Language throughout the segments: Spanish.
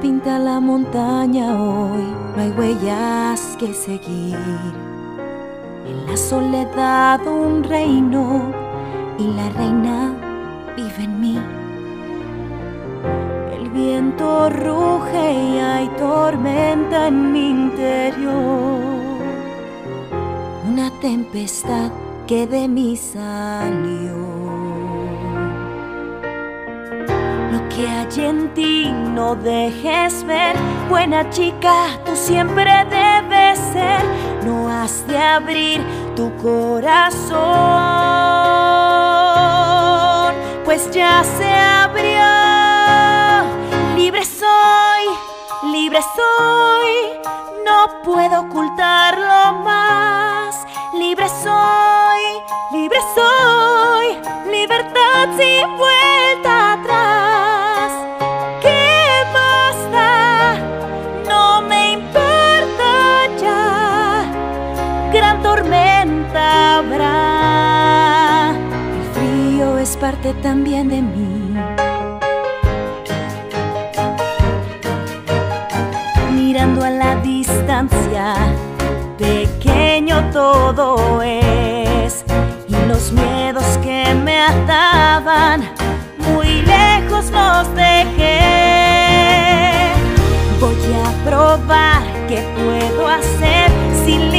pinta la montaña hoy, no hay huellas que seguir. En la soledad un reino y la reina vive en mí. El viento ruge y hay tormenta en mi interior. Una tempestad que de mí salió. Que hay en ti no dejes ver. Buena chica, tú siempre debes ser. No has de abrir tu corazón, pues ya se abrió. Libre soy, libre soy, no puedo ocultarlo más. Libre soy, libre soy, libertad sin vuelta parte también de mí. Mirando a la distancia, pequeño todo es. Y los miedos que me ataban, muy lejos los dejé. Voy a probar qué puedo hacer sin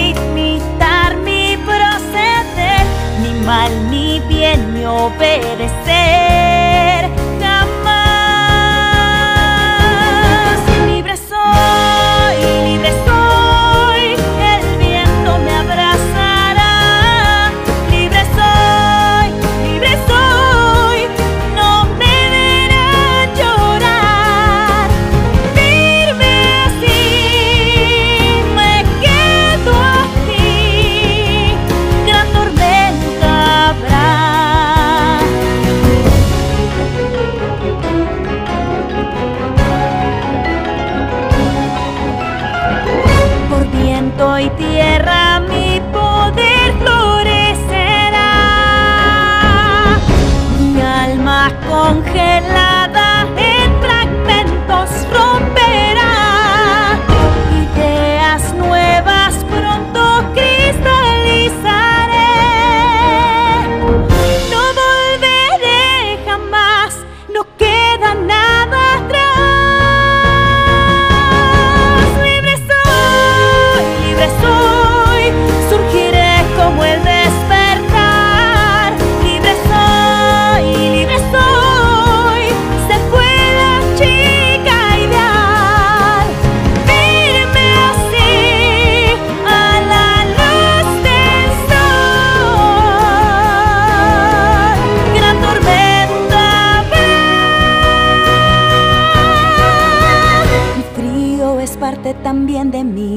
viento y tierra mi poder florecerá. Mi alma congelada también de mí.